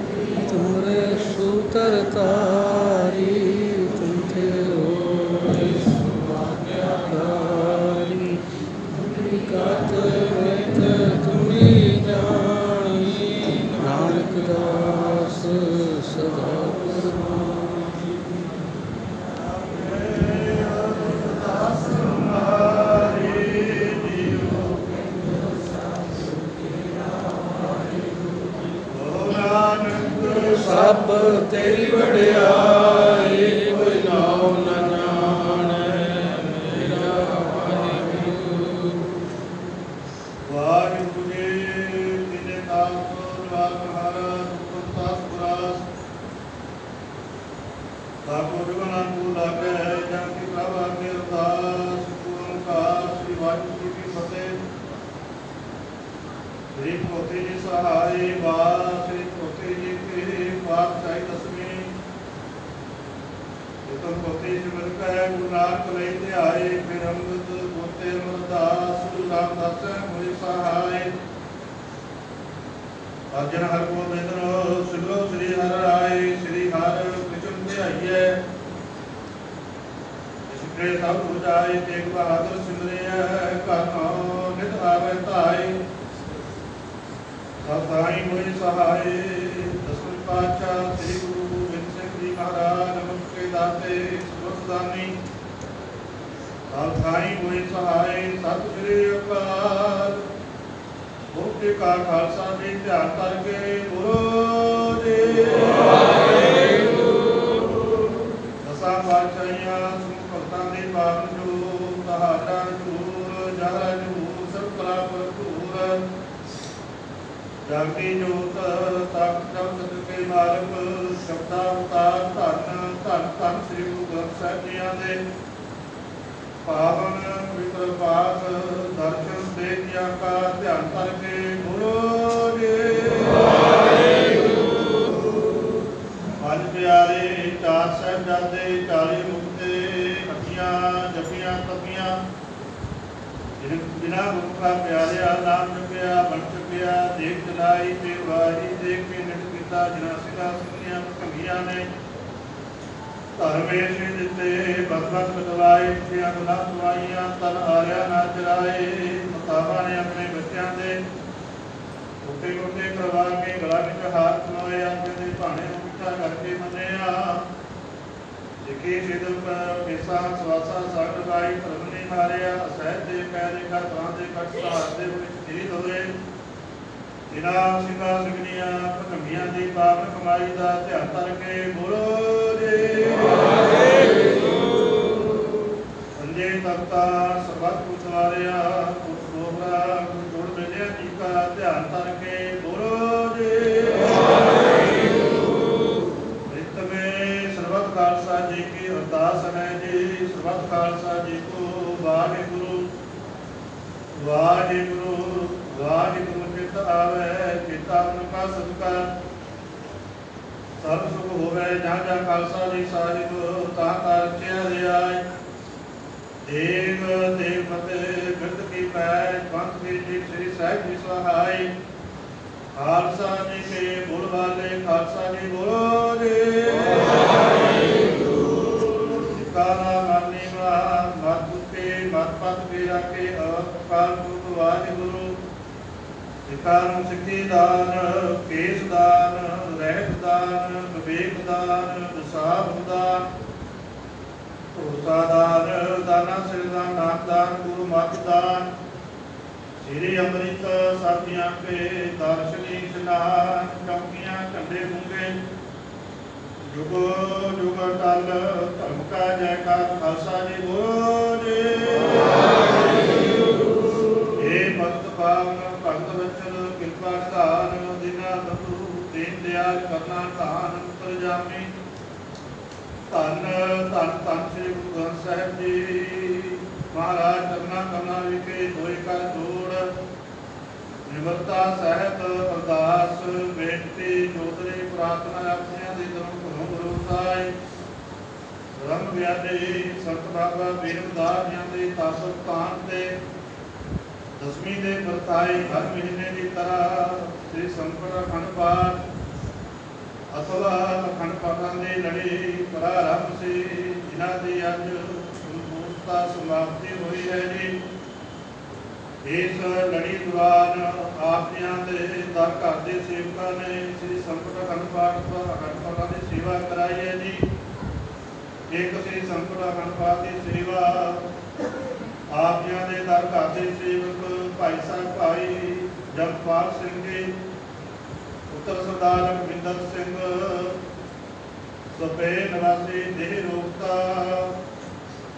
ਕੀ ਪਾਤਸ਼ਾਹੀ ਦਸਵੀਂ। ਇਤਨ ਪੋਥੀ ਜੀ ਮਿਲ ਕੈ ਗੁਰੂ ਨਾਨਕ ਲਈ ਧਿਆਏ, ਫਿਰ ਅੰਮ੍ਰਿਤ ਬੋਤੇ ਅਮਰਦਾਸ, ਗੁਰੂ ਰਾਮਦਾਸ ਹੋਏ ਸਹਾਈ ਅਰਜਨ ਹਰ ਗੋਬਿੰਦ ਰੋ ਸਿਮਰੋ ਸ੍ਰੀ ਹਰਿ ਰਾਏ ਸ੍ਰੀ ਹਰਿ ਕ੍ਰਿਸ਼ਨ ਧਿਆਈਐ। ਸਿਮਰੇ ਸਭ ਪੁਜਾਏ ਤੇਗ ਬਹਾਦਰ ਸਿਮਰਿਐ, ਘਰ ਨਾਮ ਨਿਤ ਆਵੇ ਧਾਈ ਸਤਾਈ ਹੋਈ ਸਹਾਈ ਦਸਵੇਂ ਪਾਤਸ਼ਾਹ ਸ੍ਰੀ ਗੁਰੂ ਗੋਬਿੰਦ ਸਿੰਘ ਜੀ ਮਹਾਰਾਜ, ਨਮਸਤੇ ਦਾਤੇ ਸੁਖਦਾਨੀ ਸਤਾਈ ਹੋਈ ਸਹਾਈ ਸਤਿ ਸ੍ਰੀ ਅਕਾਲ। ਮੁਕਤੀ ਕਾ ਖਾਲਸਾ ਜੀ, ਧਿਆਨ ਕਰਕੇ ਗੁਰੂ ਜੀ। ਦਸਾਂ ਪਾਤਸ਼ਾਹੀਆਂ ਸੁਖਤਾਂ ਦੇ ਪਾਵਨ ਜੋ ਤੁਹਾਡਾ ਜੂਰ ਜਹਰਾ ਜੂਰ ਸਭ ਕਲਾ ਭਰਪੂਰ ਜਗਤੀ ਜੋਤ, ਤਖਤ ਜਮ ਸਤਿ ਮਾਲਕ, ਸ਼ਬਦਾ ਉਤਾਰ ਧੰਨ ਧੰਨ ਧੰਨ ਸ੍ਰੀ ਗੁਰੂ ਗ੍ਰੰਥ ਸਾਹਿਬ ਜੀਆਂ ਦੇ। ਪਾਵਨ ਪਵਿੱਤਰ ਪਾਠ, ਦਰਸ਼ਨ ਦੇਖਿਆ ਕਾ ਧਿਆਨ ਕਰਕੇ ਗੁਰੂ ਜੀ। ਪੰਜ ਪਿਆਰੇ ਚਾਰ ਸਾਹਿਬਜ਼ਾਦੇ 40 ਮੁਕਤੇ, ਅੱਖੀਆਂ ਜਪੀਆਂ, ਤਪੀਆਂ ਬਿਨਾ ਮੁਖਾ ਪਿਆਰਿਆ, ਨਾਮ ਜਪਿਆ, ਬਣ ਚੁਕਿਆ, ਦੇਖ ਜਲਾਈ ਤੇ ਵਾਹੀ ਦੇਖ ਕੇ ਨਿਤ ਕੀਤਾ ਜਿਨਾ ਸਿੰਘਾਂ ਸਿੰਘੀਆਂ ਭੰਗੀਆਂ ਨੇ। ਧਰਮੇਸ਼ ਦਿੱਤੇ ਬਦਬਦ ਬਦਲਾਏ ਜਿਆਂ ਗੁਨਾਹ ਸਵਾਈਆਂ ਤਨ ਆਰਿਆ ਨਾ ਚਰਾਏ, ਮਤਾਵਾ ਨੇ ਆਪਣੇ ਬੱਚਿਆਂ ਦੇ। ਉੱਤੇ ਉੱਤੇ ਕਰਵਾ ਕੇ ਗਲਾ ਵਿੱਚ ਹੱਥ ਲਾਏ ਆਪਣੇ ਭਾਣੇ ਨੂੰ ਮਿੱਠਾ ਕਰਕੇ ਮੰਨਿਆ। ਜਿਕੇ ਸਿਧ ਪੇਸਾ ਸਵਾਸਾ ਸਗੜ ਗਾਈ ਧਰਮ ਨੇ ਹਾਰਿਆ ਦੇ ਪੈਰੇ ਕਰ ਤਾਂ ਦੇ ਕਟ ਸਹਾਰ ਦੇ ਵਿੱਚ ਜੀਤ ਹੋਏ। ਜਿਨਾ ਸਿੰਘਾ ਸਿੰਘੀਆਂ ਭਗਮੀਆਂ ਦੀ ਪਾਵਨ ਕਮਾਈ ਦਾ ਧਿਆਨ ਕਰਕੇ ਬੋਲੋ ਜੀ ਸੰਜੇ ਤਖਤਾ, ਸਰਬਤ ਕੁਸਵਾਰਿਆ ਕੁਸੋਬਰਾ ਗੁਰ ਮਿਲਿਆ ਜੀ ਕਾ ਧਿਆਨ ਕਰਕੇ ਬੋਲੋ ਜੀ। ਰਿਤਮੇ ਸਰਬਤ ਖਾਲਸਾ ਜੀ ਕੀ ਅਰਦਾਸ ਹੈ ਜੀ, ਸਰਬਤ ਖਾਲਸਾ ਜੀ ਕੋ ਵਾਹਿਗੁਰੂ ਵਾਹਿਗੁਰੂ ਵਾਹਿਗੁਰੂ ਚਿਤ ਆਵੇ ਚਿਤਾ ਮਨ ਕਾ ਸਤਕਾਰ। ਸਭ ਸੁਖ ਹੋਵੇ ਜਾਂ ਜਾਂ ਖਾਲਸਾ ਜੀ ਸਾਹਿਬ ਤਾਂ ਕਰ ਚਿਆਰਿਆਇ ਦੇਵ ਦੇਵ ਫਤਿਹ ਬਿਰਦ ਕੀ ਪੈ ਪੰਥ ਕੀ ਜੀ, ਸ੍ਰੀ ਸਾਹਿਬ ਜੀ ਸਹਾਈ ਖਾਲਸਾ ਜੀ ਕੇ ਬੋਲ ਵਾਲੇ ਖਾਲਸਾ ਜੀ ਬੋਲੋ। ਜੀ ਕਾਲਾ ਮਾਨੀ ਕੇ ਮਤ ਅਕਾਲ ਪੁਰਖ ਵਾਹਿਗੁਰੂ ਸਿਕਾਰਨ ਸਿੱਖੀ ਦਾਨ, ਕੇਸ ਦਾਨ, ਰਹਿਤ ਦਾਨ, ਵਿਵੇਕ ਦਾਨ ਵਿਸਾਖ ਦਾਨ। ਭਰੋਸਾ ਦਾਨ, ਦਾਨਾ ਸਿਰ ਦਾ ਨਾਮ ਦਾਨ, ਗੁਰੂ ਮਤ ਦਾਨ। ਸ੍ਰੀ ਅੰਮ੍ਰਿਤ ਸਾਧੀਆਂ ਕੇ ਦਰਸ਼ਨੀ ਇਸ਼ਨਾਨ ਚੌਕੀਆਂ, ਝੰਡੇ ਗੁੰਗੇ ਜੁਗ ਜੁਗ ਟਲ ਧਰਮ ਕਾ ਜੈਕਾਰ ਖਾਲਸਾ ਜੀ ਬੋਲੇ। ਏ ਭਗਤ ਪਾਵਨ, ਭਗਤ ਵਚਨ ਕਿਰਪਾ ਨਿਧਾਨ ਦਿਨਾ ਬੰਧੂ ਦੀਨ ਦਿਆਲ ਕਰਨਾ ਧਾਨ ਅੰਤਰ ਧੰਨ ਧੰਨ ਧੰਨ ਸ੍ਰੀ ਗੁਰੂ ਗ੍ਰੰਥ ਸਾਹਿਬ ਜੀ। ਮਹਾਰਾਜ ਕਰਨਾ ਕਰਨਾ ਵਿਖੇ ਦੋਇ ਕਰ ਜੋੜ। ਨਿਮਰਤਾ ਸਹਿਤ ਅਰਦਾਸ, ਬੇਨਤੀ ਜੋਦਰੀ ਪ੍ਰਾਰਥਨਾ ਆਪਣਿਆਂ ਦੀ ਤਰਫ ਘਰੋਂ ਰੰਗ ਵਿਆਦੇ ਸੰਤ ਬਾਬਾ ਬੀਰਮਦਾਸ ਜੀ ਤਾਸਕ ਤਾਨ ਤੇ। ਦਸਵੀਂ ਦੇ ਵਰਤਾਏ ਹਰ ਮਹੀਨੇ ਦੀ ਤਰ੍ਹਾਂ ਸ੍ਰੀ ਸੰਪਰ ਅਖੰਡ ਪਾਠ ਅਥਵਾ ਅਖੰਡ ਪਾਠਾਂ ਦੇ ਲੜੀ ਪ੍ਰਾਰੰਭ ਸੀ। ਜਿਨ੍ਹਾਂ ਦੀ ਅੱਜ ਸੰਪੂਰਨਤਾ ਸਮਾਪਤੀ ਹੋਈ ਹੈ ਜੀ। ਇਸ ਲੜੀ ਦੌਰਾਨ ਆਪਿਆਂ ਦੇ ਦਰ ਘਰ ਦੇ ਸੇਵਕਾਂ ਨੇ ਸ੍ਰੀ ਸੰਪਤ ਅਖੰਡ ਪਾਠ ਅਖੰਡ ਦੀ ਸੇਵਾ ਕਰਾਈ ਹੈ ਜੀ। ਇੱਕ ਸ੍ਰੀ ਸੰਪਤ ਅਖੰਡ ਪਾਠ ਦੀ ਸੇਵਾ ਆਪਿਆਂ ਦੇ ਦਰ ਘਰ ਦੇ ਸੇਵਕ ਭਾਈ ਸਾਹਿਬ ਭਾਈ ਜਗਪਾਲ ਸਿੰਘ ਜੀ ਉੱਤਰ ਸਰਦਾਰ ਰਵਿੰਦਰ ਸਿੰਘ ਸਪੇ ਨਿਵਾਸੀ ਦੇਹ ਰੋਕਤਾ।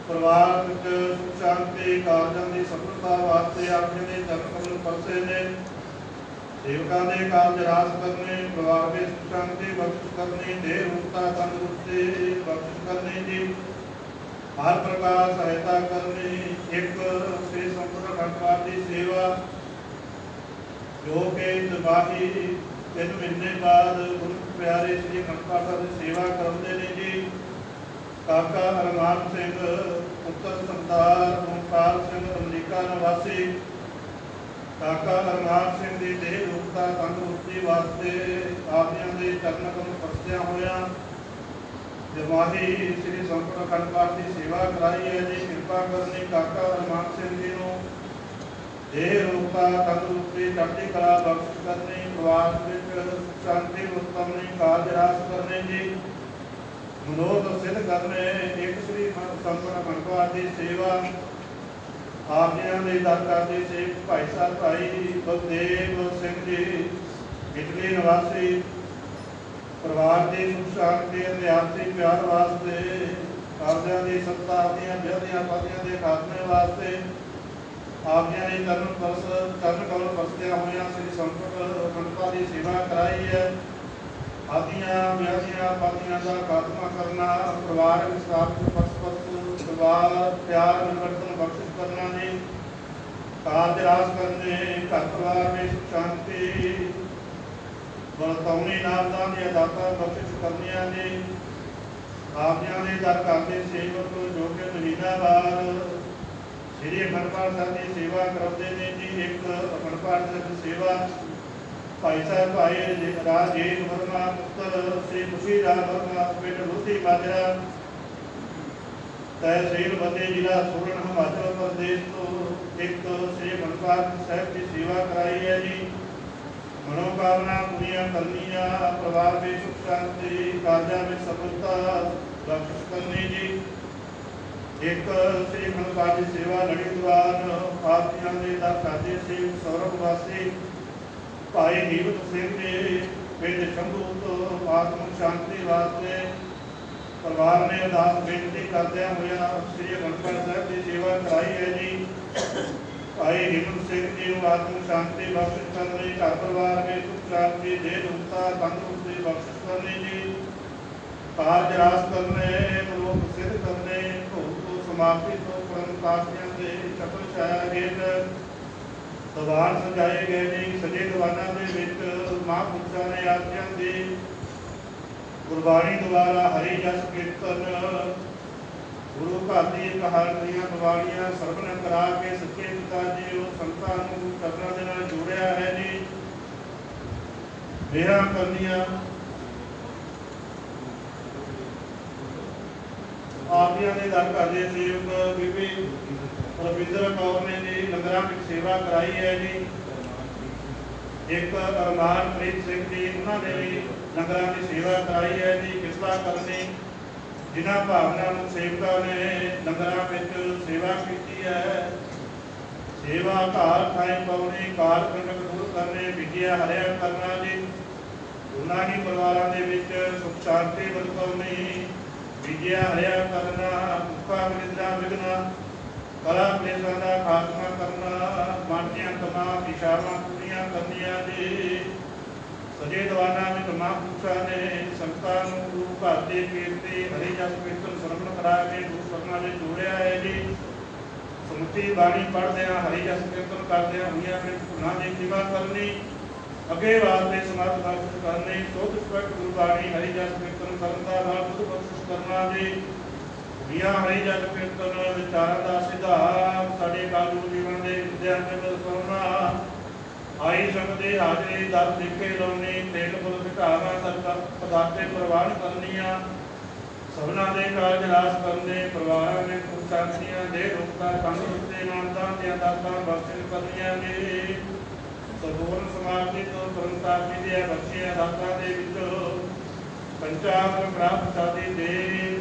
ਪਰਿਵਾਰ ਵਿੱਚ ਸੁਖ, ਸ਼ਾਂਤੀ, ਕਾਰਜਾਂ ਦੀ ਸਫਲਤਾ ਵਾਸਤੇ ਆਪਣੇ ਦੇ ਚਰਨ ਕਮਲ ਪਰਸੇ ਨੇ। ਸੇਵਕਾਂ ਦੇ ਕਾਰਜ ਰਾਸ ਕਰਨੇ, ਪਰਿਵਾਰ ਵਿੱਚ ਸੁਖ ਸ਼ਾਂਤੀ ਬਖਸ਼ ਕਰਨੀ, ਦੇਹ ਰੋਗਤਾ ਤੰਦਰੁਸਤੀ ਬਖਸ਼ ਕਰਨੀ ਜੀ। ਹਰ ਪ੍ਰਕਾਰ ਸਹਾਇਤਾ ਕਰਨੀ, ਇੱਕ ਸ੍ਰੀ ਸੰਪੂਰਨ ਅਖੰਡ ਦੀ ਸੇਵਾ, ਜੋ ਕਿ ਦਬਾਹੀ ਤਿੰਨ ਮਹੀਨੇ ਬਾਅਦ ਗੁਰੂ ਪਿਆਰੇ ਸ੍ਰੀ ਅਖੰਡ ਪਾਠ ਦੀ ਸੇਵਾ ਕਰਦੇ ਨੇ ਜੀ। ਕਾਕਾ ਹਰਮਾਨ ਸਿੰਘ, ਪੁੱਤਰ ਸਰਦਾਰ ਓਮਕਾਰ ਸਿੰਘ, ਅਮਰੀਕਾ ਨਿਵਾਸੀ। ਕਾਕਾ ਹਰਮਾਨ ਸਿੰਘ ਦੀ ਦੇਹ ਰੂਪਤਾ ਤੰਦਰੁਸਤੀ ਵਾਸਤੇ ਆਪਿਆਂ ਦੇ ਚਰਨ ਕਮਲ ਪਰਸਿਆ ਹੋਇਆ। ਜਮਾਹੀ ਸ੍ਰੀ ਸੰਪੂਰਨ ਅਖੰਡ ਪਾਠ ਦੀ ਸੇਵਾ ਕਰਾਈ ਹੈ ਜੀ। ਕਿਰਪਾ ਕਰਨੀ ਕਾਕਾ ਹਰਮਾਨ ਸਿੰਘ ਜੀ ਨੂੰ ਦੇਹ ਰੂਪਤਾ ਤੰਦਰੁਸਤੀ ਚੜ੍ਹਦੀ ਕਲਾ ਬਖਸ਼ ਕਰਨੀ, ਪਰਿਵਾਰ ਵਿੱਚ ਸ਼ਾਂਤੀ ਉਤਮਨੀ ਕਾਰਜ ਰਾਸ ਕਰਨੇ ਜੀ। ਮਨੋਰਥ ਸਿੱਧ ਕਰਨੇ ਇੱਕ ਸ੍ਰੀ ਸੰਪੂਰਨ ਅਖੰਡ ਦੀ ਸੇਵਾ ਆਪਿਆਂ ਦੇ ਦਾਤਾ ਦੇ ਸੇਵ ਭਾਈ ਸਾਹਿਬ, ਭਾਈ ਬਲਦੇਵ ਸਿੰਘ ਜੀ, ਇਟਲੀ ਨਿਵਾਸੀ ਪਰਿਵਾਰ ਦੀ ਸੁਖ ਸ਼ਾਂਤੀ ਅਤੇ ਆਪਸੀ ਪਿਆਰ ਵਾਸਤੇ ਕਾਰਜਾਂ ਦੀ ਸੱਤਾ ਆਪਣੀਆਂ ਵਿਆਹਾਂ ਪਾਦੀਆਂ ਦੇ ਖਾਤਮੇ ਵਾਸਤੇ ਆਪਣੀਆਂ ਦੀ ਚਰਨ ਪਰਸ ਚਰਨ ਕਮਲ ਪਰਸਿਆ ਹੋਈਆਂ ਸ੍ਰੀ ਸੰਕਟ ਅਖੰਡਤਾ ਦੀ ਸੇਵਾ ਕਰਾਈ ਹੈ। ਆਦੀਆਂ ਵਿਆਹਾਂ ਪਾਦੀਆਂ ਦਾ ਖਾਤਮਾ ਕਰਨਾ, ਪਰਿਵਾਰ ਵਿੱਚ ਪਰਸਪਰ ਪਰਿਵਾਰ ਪਿਆਰ ਨਿਮਰਤਨ ਬਖਸ਼ਿਸ਼ ਕਰਨਾ ਜੀ। ਕਾਰਜ ਰਾਸ ਕਰਨੇ ਘਰ ਪਰਿਵਾਰ ਵਿੱਚ ਸ਼ਾਂਤੀ ਵਰਤੌਣੀ ਨਾਮਦਾਨ ਦੀਆਂ ਦਾਤਾਂ ਬਖਸ਼ਿਸ਼ ਕਰਨੀਆਂ ਨੇ ਆਪਿਆਂ ਦੇ ਦਰ ਕਰਦੇ ਸੇਵਕ ਜੋ ਕਿ ਮਹੀਨਾਵਾਰ ਸ੍ਰੀ ਅਖੰਡ ਪਾਠ ਸਾਹਿਬ ਦੀ ਸੇਵਾ ਕਰਦੇ ਨੇ ਜੀ, ਇੱਕ ਅਖੰਡ ਪਾਠ ਸਾਹਿਬ ਸੇਵਾ ਭਾਈ ਸਾਹਿਬ, ਭਾਈ ਰਾਜੇਸ਼ ਵਰਮਾ, ਪੁੱਤਰ, ਸ੍ਰੀ ਖੁਸ਼ੀ ਰਾਮ ਵਰਮਾ, ਪਿੰਡ ਲੁੱਧੀ ਮਾਜਰਾ ਤਹਿਸੀਲ ਬਤੇ ਜ਼ਿਲ੍ਹਾ ਸੂਰਨ ਹਿਮਾਚਲ ਪ੍ਰਦੇਸ਼ ਤੋਂ ਇੱਕ ਸ੍ਰੀ ਅਖੰਡ ਸਾਹਿਬ ਦੀ ਸੇਵਾ ਕਰਾਈ ਹੈ ਜੀ। ਮਨੋਕਾਮਨਾ ਪੂਰੀਆਂ ਕਰਨੀਆਂ, ਪਰਿਵਾਰ ਵਿੱਚ ਸੁਖ ਸ਼ਾਂਤੀ, ਕਾਰਜਾਂ ਵਿੱਚ ਸਫਲਤਾ ਬਖਸ਼ ਕਰਨੀ ਜੀ। ਇੱਕ ਸ੍ਰੀ ਮਨਪਾਲ ਦੀ ਸੇਵਾ ਲੜੀ ਦੌਰਾਨ ਆਰਤੀਆਂ ਦੇ ਦਾ ਸਾਜੇ ਸੀ ਸੌਰਵ ਵਾਸੀ ਭਾਈ ਹੀਵਤ ਸਿੰਘ ਜੀ ਪਿੰਡ ਸ਼ੰਭੂ ਆਤਮਿਕ ਸ਼ਾਂਤੀ ਵਾਸਤੇ ਪਰਿਵਾਰ ਨੇ ਅਰਦਾਸ ਬੇਨਤੀ ਕਰਦਿਆਂ ਹੋਇਆ ਸ੍ਰੀ ਅਖੰਡ ਸਾਹਿਬ ਦੀ ਸੇਵਾ ਕਰਾਈ ਹੈ ਜੀ। ਭਾਈ ਹਿੰਮਤ ਸਿੰਘ ਜੀ ਨੂੰ ਆਤਮਿਕ ਸ਼ਾਂਤੀ ਬਖਸ਼ ਕਰਨੀ ਘਰ ਪਰਿਵਾਰ ਵਿੱਚ ਸੁਖ ਸ਼ਾਂਤੀ ਦੇ ਰੂਪਤਾ ਤੰਦਰੁਸਤੀ ਬਖਸ਼ ਕਰਨੀ ਜੀ। ਕਾਰਜ ਰਾਸ ਕਰਨੇ ਮਨੋਖ ਸਿੱਧ ਕਰਨੇ, ਭੋਗ ਤੋਂ ਸਮਾਪਤੀ ਤੋਂ ਕਰਮ ਕਾਸਿਆਂ ਦੇ ਚਕਰ ਛਾਇਆ ਹੇਠ ਦੀਵਾਨ ਸਜਾਏ ਗਏ ਨੇ ਸਜੇ ਦੀਵਾਨਾਂ ਦੇ ਵਿੱਚ ਮਹਾਂਪੁਰਸ਼ਾਂ ਨੇ ਆਗਿਆ ਦੇ ਗੁਰਬਾਣੀ ਦੁਆਰਾ ਹਰੀ ਜਸ ਕੀਰਤਨ, ਗੁਰੂ ਘਰ ਦੀ ਕਹਾਣੀਆਂ ਦਿਵਾਲੀਆਂ ਸਰਵਨ ਕਰਾ ਕੇ ਸੱਚੇ ਪਿਤਾ ਜੀ ਉਹ ਸੰਤਾਂ ਨੂੰ ਚਰਨਾਂ ਦੇ ਨਾਲ ਜੋੜਿਆ ਹੈ ਜੀ। ਮੇਰਾ ਕਰਨੀਆਂ ਆਪਿਆਂ ਦੇ ਦਰ ਘਰ ਸੇਵਕ ਬੀਬੀ ਰਵਿੰਦਰ ਕੌਰ ਨੇ ਜੀ ਲੰਗਰਾਂ ਵਿੱਚ ਸੇਵਾ ਕਰਾਈ ਹੈ ਜੀ। ਇੱਕ ਅਰਮਾਨ ਪ੍ਰੀਤ ਸਿੰਘ ਜੀ, ਉਹਨਾਂ ਨੇ ਵੀ ਲੰਗਰਾਂ ਦੀ ਸੇਵਾ ਕਰਾਈ ਹੈ ਜੀ, ਕਿਰਪਾ ਕਰਨੀ। ਜਿਨ੍ਹਾਂ ਭਾਵਨਾ ਨੂੰ ਸੇਵਕਾਂ ਨੇ ਲੰਗਰਾਂ ਵਿੱਚ ਸੇਵਾ ਕੀਤੀ ਹੈ। ਸੇਵਾ ਘਰ ਥਾਈ ਪਾਉਣੀ ਕਾਰ ਕੰਡਕ ਦੂਰ ਕਰਨੇ ਵਿਦਿਆ ਹਰਿਆ ਕਰਨਾ ਜੀ। ਉਹਨਾਂ ਹੀ ਪਰਿਵਾਰਾਂ ਦੇ ਵਿੱਚ ਸੁਖ ਸ਼ਾਂਤੀ ਵਰਤਾਉਣੀ ਵਿਦਿਆ ਹਰਿਆ ਕਰਨਾ ਮੁਖਾ ਨਿੰਦਾ ਵਿਗਨਾ ਕਲਾ ਕਲੇਸ਼ਾਂ ਦਾ ਖਾਤਮਾ ਕਰਨਾ ਮਨ ਦੀਆਂ ਤਮਾਮ ਪੂਰੀਆਂ ਕਰਨੀਆਂ ਜੀ ਸਜੇ ਦਵਾਨਾ ਵਿੱਚ ਮਹਾਂਪੁਰਸ਼ਾਂ ਨੇ, ਸੰਤਾਂ ਨੂੰ ਗੁਰੂ ਘਰ ਦੇ ਕੀਰਤੀ ਹਰੀ ਜਸ ਕੀਰਤਨ ਸਰਵਣ ਕਰਾ ਕੇ ਗੁਰੂ ਸਰਨਾ ਦੇ ਜੋੜਿਆ ਹੈ ਜੀ ਸਮੁੱਚੀ ਬਾਣੀ ਪੜ੍ਹਦੇ ਆ ਹਰੀ ਜਸ ਕੀਰਤਨ ਕਰਦੇ ਆ ਹੋਈਆਂ ਆਪਣੇ ਭੁੱਲਾਂ ਦੀ ਖਿਮਾ ਕਰਨੀ, ਅੱਗੇ ਵਾਸਤੇ ਸਮਰਥ ਬਖਸ਼ ਕਰਨੇ ਸੋਧ ਸਪਸ਼ਟ ਗੁਰੂ ਬਾਣੀ ਹਰੀ ਜਸ ਕੀਰਤਨ ਕਰਨ ਦਾ ਨਾਲ ਬੁੱਧ ਕਰਨਾ ਜੀ ਵੀਆਂ ਹਰੀ ਜਸ ਕੀਰਤਨ ਵਿਚਾਰਾਂ ਦਾ ਸਿਧਾਂਤ ਸਾਡੇ ਕਾਲੂ ਜੀਵਨ ਦੇ ਵਿਦਿਆ ਦੇ ਬਸਉਣਾ ਆਈ ਸੰਗਦੇ ਹਾਜ਼ਰੀ ਦਰ ਦੇਖੇ ਲਾਉਣੀ ਤੇਲ ਬੁਲ ਘਟਾਵਾ ਸਰਤਾ ਪਦਾਰਥੇ ਪ੍ਰਵਾਨ ਕਰਨੀਆਂ। ਸਭਨਾ ਦੇ ਕਾਰਜ ਰਾਸ ਕਰਨੇ, ਪਰਿਵਾਰਾਂ ਨੇ ਖੁਸ਼ਾਂਤੀਆਂ ਦੇ ਲੋਕਾਂ ਤੰਦਰੁਸਤੇ ਨਾਨਦਾਂ ਦੀਆਂ ਦਾਤਾਂ ਬਖਸ਼ਣ ਕਰਨੀਆਂ ਨੇ। ਸੰਪੂਰਨ ਸਮਾਜ ਦੇ ਤੋਂ ਕਰਮਤਾ ਜੀ ਦੇ ਬੱਚੇ ਦਾਤਾਂ ਦੇ ਵਿੱਚੋਂ ਪੰਚਾਮਰ ਪ੍ਰਾਪਤ ਸਾਦੇ ਦੇ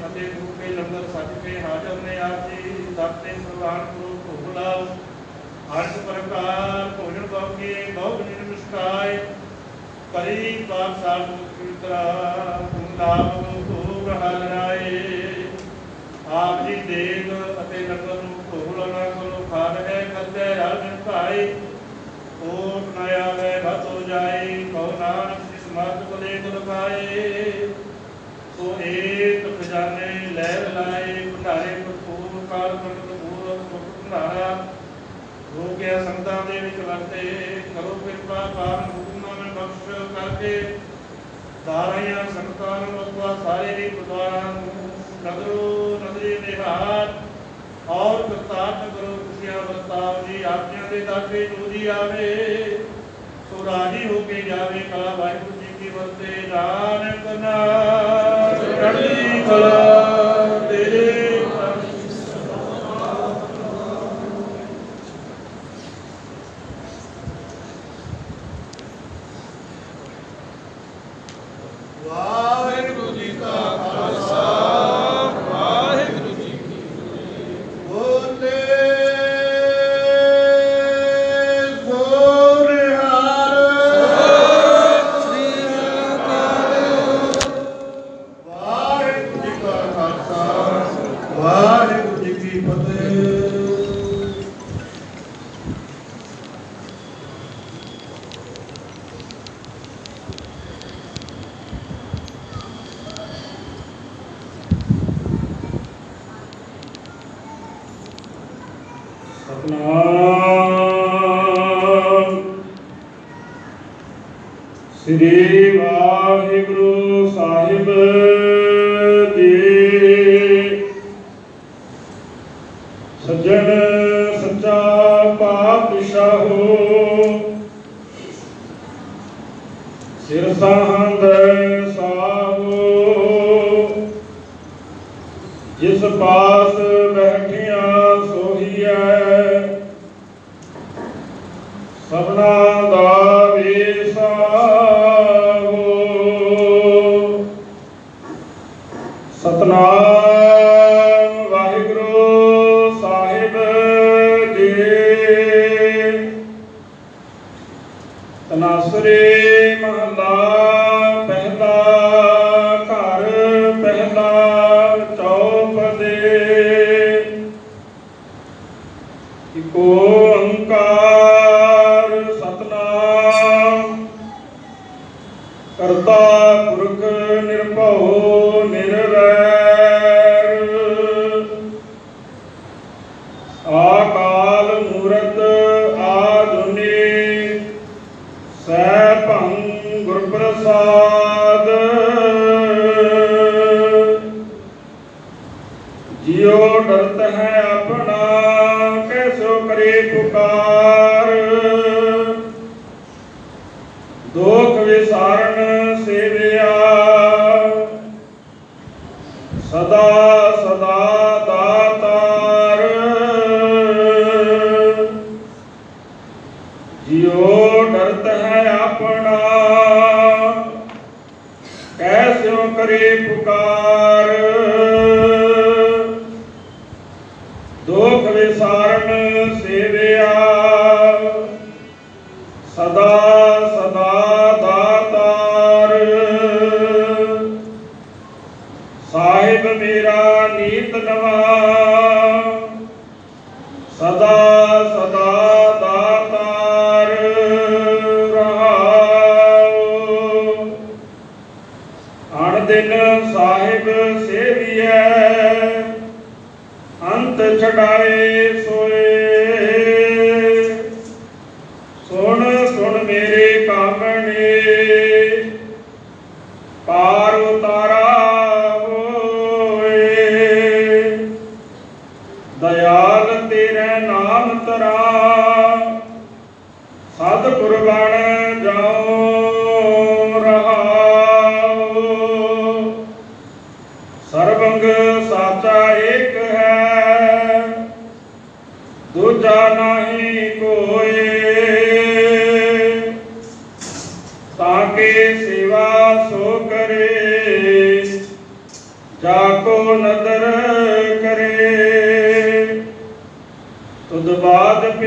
ਅਤੇ ਗੁਰੂ ਕੇ ਲੰਗਰ ਸੱਜ ਕੇ ਹਾਜ਼ਰ ਨੇ ਆਪ ਜੀ। ਦਾਤੇ ਪ੍ਰਵਾਨ ਕਰੋ ਭੋਗ ਲਾਓ ਅਰਥ ਪ੍ਰਕਾਰ ਭੋਜਨ ਬਾਕੀ ਬਹੁਤ ਨਿਰਮਿਸ਼ਕਾਏ ਕਰੀ ਪਾਪ ਸਾਲ ਕੀਤਰਾ ਗੁੰਦਾਬ ਭੋਗ ਹਲ ਰਾਏ ਆਪ ਜੀ ਦੇਗ ਅਤੇ ਨਗਰ ਨੂੰ ਭੋਗ ਨਾ ਕਰੋ, ਖਾਦ ਹੈ ਕਰਤੇ ਰਲ ਮਿਲ ਭਾਈ। ਕੋਟ ਨ ਆਵੇ ਭਤ ਹੋ ਜਾਏ ਕਉ ਨਾਨਕ ਜਿਸ ਮਤ ਕੋਲੇ ਗੁਰ ਸੋ ਏਕ ਖਜ਼ਾਨੇ ਲਹਿਰ ਲਾਏ, ਭੰਡਾਰੇ ਭਰਪੂਰ ਕਾਲ ਮੰਡਲ ਪੂਰ ਭੰਡਾਰਾ। ਹੋ ਗਿਆ ਸੰਤਾਂ ਦੇ ਵਿੱਚ ਵਰਤੇ ਕਰੋ ਕਿਰਪਾ ਪਾਵਨ ਹੁਕਮਾਂ में ਬਖਸ਼ ਕਰਕੇ। ਦਾਰੀਆਂ ਸੰਤਾਂ ਨੂੰ ਅਥਵਾ ਸਾਰੇ ਵੀ ਗੁਰਦੁਆਰਾਂ ਨੂੰ, ਨਗਰੋ ਨਗਰੀ ਨਿਹਾਰ ਔਰ ਕਰਤਾਰ ਕਰੋ ਖੁਸ਼ੀਆਂ ਵਰਤਾਓ ਜੀ ਆਪਿਆਂ ਦੇ ਦਾਤੇ ਜੋ ਜੀ ਆਵੇ, ਸੋ ਰਾਜੀ ਹੋ ਕੇ ਜਾਵੇ ਕਲਾ ਵਾਹਿਗੁਰੂ ਜੀ ਕੀ ਨਾਨਕ ਨਾਮ ਚੜ੍ਹਦੀ ਕਲਾ। ਸਿਰ ਸਾਹੰਦ ਸਾਹੋ ਜਿਸ ਪਾਸ ਬੈਠਿਆ ਸੋਹੀਐ ਸਭਨਾ ਸੈਭੰ ਗੁਰ ਪ੍ਰਸਾਦ ਜਿਉ ਡਰਤ ਹੈ ਆਪਣਾ ਕੈਸੋ ਕਰੇ ਪੁਕਾਰ। ਹਰ ਦਿਨ ਸਾਹਿਬ ਸੇਵੀਐ ਅੰਤ ਛਡਾਏ ਸੋਏ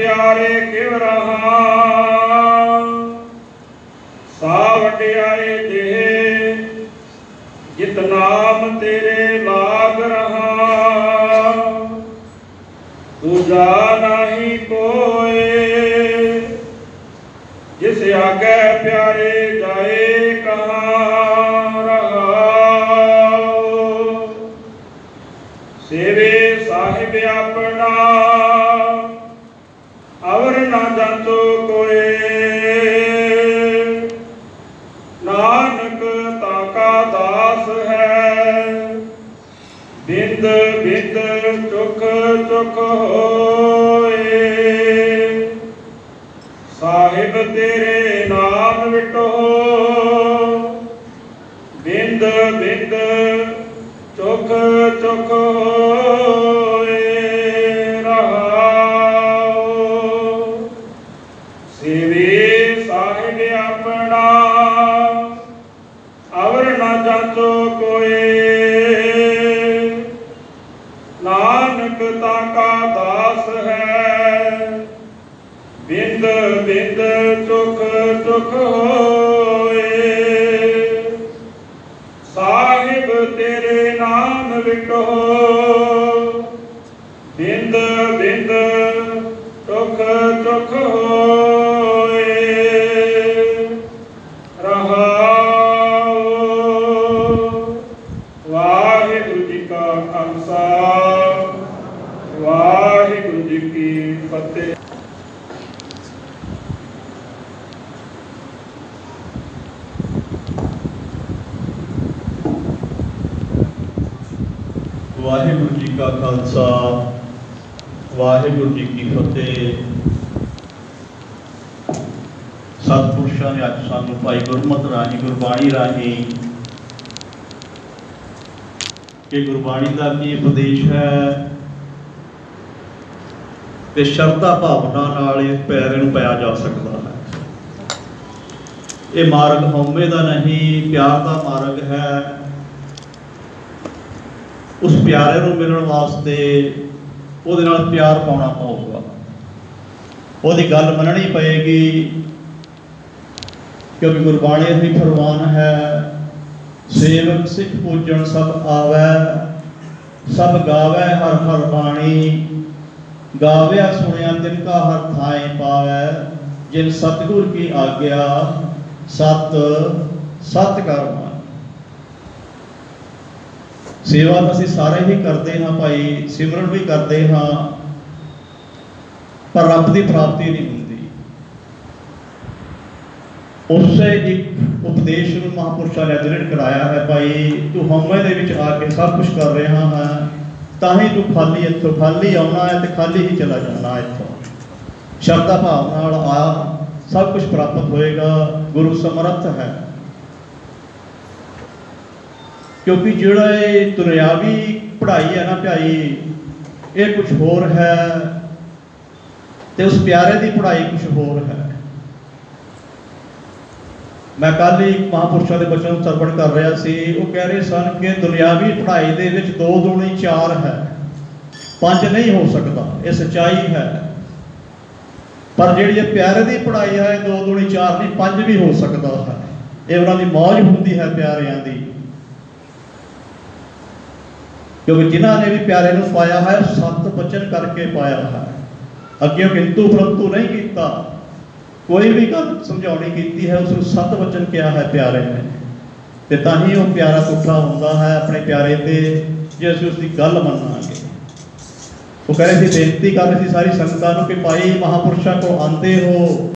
ਬਾਦ ਪਿਆਰੇ ਕਿਵ ਰਹਾ। ਸਾ ਵਡਿਆਏ ਦੇ ਜਿਤ ਨਾਮ ਤੇਰੇ ਲਾਗ ਰਹਾ। ਦੂਜਾ ਨਹੀਂ ਕੋਏ, ਜਿਸ ਆਗੇ ਪਿਆਰੇ ਜਾਏ ਕਹਾ ਰਹਾਉ ਸੇਵੇ ਸਾਹਿਬ ਆਪਣਾ ਬਿੰਦ ਬਿੰਦ ਚੁਖ ਚੁਖ ਹੋਏ। ਸਾਹਿਬ ਤੇਰੇ ਨਾਮ ਵਿਟੋ। ਬਿੰਦ ਬਿੰਦ ਚੁਖ ਚੁਖ ਹੋਏ। ਕੋਏ ਨਾਨਕ ਤਾਕਾ ਦਾਸ ਹੈ। ਬਿੰਦ ਬਿੰਦ ਚੁਖ ਚੁਖ ਹੋਏ। ਸਾਹਿਬ ਤੇਰੇ ਨਾਮ ਵਿਟੋ ਬਿੰਦ ਬਿੰਦ ਚੁਖ ਚੁਖ ਹੋਏ ਰਹਾਉ ਵਾਹਿਗੁਰੂ ਜੀ ਕਾ ਖਾਲਸਾ ਵਾਹਿਗੁਰੂ ਜੀ ਕੀ ਫਤਿਹ ਵਾਹਿਗੁਰੂ ਜੀ ਕਾ ਖਾਲਸਾ, ਵਾਹਿਗੁਰੂ ਜੀ ਕੀ ਫਤਿਹ। ਸਤਿਪੁਰਸ਼ਾਂ ਨੇ ਅੱਜ ਸਾਨੂੰ ਭਾਈ ਗੁਰਮਤਿ ਰਾਹੀਂ, ਗੁਰਬਾਣੀ ਰਾਹੀਂ ਕਿ ਗੁਰਬਾਣੀ ਦਾ ਕੀ ਉਪਦੇਸ਼ ਹੈ ਤੇ ਸ਼ਰਧਾ ਭਾਵਨਾ ਨਾਲ ਇਸ ਪੈਰੇ ਨੂੰ ਪਾਇਆ ਜਾ ਸਕਦਾ ਹੈ। ਇਹ ਮਾਰਗ ਹਉਮੈ ਦਾ ਨਹੀਂ, ਪਿਆਰ ਦਾ ਮਾਰਗ ਹੈ। ਉਸ ਪਿਆਰੇ ਨੂੰ ਮਿਲਣ ਵਾਸਤੇ ਉਹਦੇ ਨਾਲ ਪਿਆਰ ਪਾਉਣਾ ਪਊਗਾ। ਉਹਦੀ ਗੱਲ ਮੰਨਣੀ ਪਏਗੀ ਕਿਉਂਕਿ ਗੁਰਬਾਣੀ ਦੀ ਫਰਮਾਨ ਹੈ। ਸੇਵਕ ਸਿੱਖ ਪੂਜਣ ਸਭ ਆਵੈ, ਸਭ ਗਾਵੈ ਹਰ ਹਰ ਬਾਣੀ ਗਾਵਿਆ ਸੁਣਿਆ ਤਿਨ ਕਾ ਹਰ ਥਾਏ ਪਾਵੈ, ਜਿਨ ਸਤਿਗੁਰ ਕੀ ਆਗਿਆ, ਸਤ ਸਤ ਕਰਮਾ ਸੇਵਾ ਤਾਂ ਅਸੀਂ ਸਾਰੇ ਹੀ ਕਰਦੇ ਹਾਂ ਭਾਈ, ਸਿਮਰਨ ਵੀ ਕਰਦੇ ਹਾਂ, ਪਰ ਰੱਬ ਦੀ ਪ੍ਰਾਪਤੀ ਨਹੀਂ ਹੁੰਦੀ। ਉਸੇ ਇੱਕ ਉਪਦੇਸ਼ ਨੂੰ ਮਹਾਪੁਰਸ਼ਾਂ ਨੇ ਦ੍ਰਿੜ ਕਰਾਇਆ ਹੈ ਭਾਈ, ਤੂੰ ਹਉਮੈ ਦੇ ਵਿੱਚ ਆ ਕੇ ਸਭ ਕੁਝ ਕਰ ਰਿਹਾ ਹੈ, ਤਾਂ ਹੀ ਤੂੰ ਖਾਲੀ ਇੱਥੋਂ ਖਾਲੀ ਆਉਣਾ ਹੈ ਤੇ ਖਾਲੀ ਹੀ ਚਲਾ ਜਾਣਾ ਇੱਥੋਂ। ਸ਼ਰਧਾ ਭਾਵ ਨਾਲ ਆ, ਸਭ ਕੁਝ ਪ੍ਰਾਪਤ ਹੋਏਗਾ, ਗੁਰੂ ਸਮਰੱਥ ਹੈ। ਕਿਉਂਕਿ ਜਿਹੜਾ ਇਹ ਦੁਨਿਆਵੀ ਪੜ੍ਹਾਈ ਹੈ ਨਾ ਭਾਈ, ਇਹ ਕੁਝ ਹੋਰ ਹੈ ਤੇ ਉਸ ਪਿਆਰੇ ਦੀ ਪੜ੍ਹਾਈ ਕੁਝ ਹੋਰ ਹੈ। ਮੈਂ ਕੱਲ ਹੀ ਇੱਕ ਮਹਾਪੁਰਸ਼ਾਂ ਦੇ ਬਚਨ ਨੂੰ ਸਰਵਣ ਕਰ ਰਿਹਾ ਸੀ, ਉਹ ਕਹਿ ਰਹੇ ਸਨ ਕਿ ਦੁਨਿਆਵੀ ਪੜ੍ਹਾਈ ਦੇ ਵਿੱਚ 2 ਦੂਣੀ 4 ਹੈ। ਪੰਜ ਨਹੀਂ ਹੋ ਸਕਦਾ, ਇਹ ਸਚਾਈ ਹੈ। ਪਰ ਜਿਹੜੀ ਇਹ ਪਿਆਰੇ ਦੀ ਪੜ੍ਹਾਈ ਹੈ 2 ਦੂਣੀ 4 ਨਹੀਂ, ਪੰਜ ਵੀ ਹੋ ਸਕਦਾ ਹੈ। ਇਹ ਉਹਨਾਂ ਦੀ ਮੌਜ ਹੁੰਦੀ ਹੈ ਪਿਆਰਿਆਂ ਦੀ। ਕਿਉਂਕਿ ਜਿਨ੍ਹਾਂ ਨੇ ਵੀ ਪਿਆਰੇ ਨੂੰ ਪਾਇਆ ਹੈ, ਸਤ ਬਚਨ ਕਰਕੇ ਪਾਇਆ ਹੈ। ਅੱਗੇ ਕਿੰਤੂ ਪਰੰਤੂ ਨਹੀਂ ਕੀਤਾ, ਕੋਈ ਵੀ ਗੱਲ ਸਮਝਾਉਣੀ ਕੀਤੀ ਹੈ ਉਸ ਨੂੰ ਸਤ ਵਚਨ ਕਿਹਾ ਹੈ ਪਿਆਰੇ ਨੇ। ਤੇ ਤਾਂ ਹੀ ਉਹ ਪਿਆਰਾ ਤੁਠਾ ਹੁੰਦਾ ਹੈ, ਆਪਣੇ ਪਿਆਰੇ ਤੇ ਜੇ ਅਸੀਂ ਉਸ ਦੀ ਗੱਲ ਮੰਨਾਂਗੇ। ਉਹ ਕਹਿੰਦੇ ਸੀ, ਬੇਨਤੀ ਕਰ ਰਹੇ ਸੀ ਸਾਰੀ ਸੰਗਤਾਂ ਨੂੰ ਕਿ ਭਾਈ ਮਹਾਪੁਰਸ਼ਾਂ ਕੋਲ ਆਂਦੇ ਹੋ।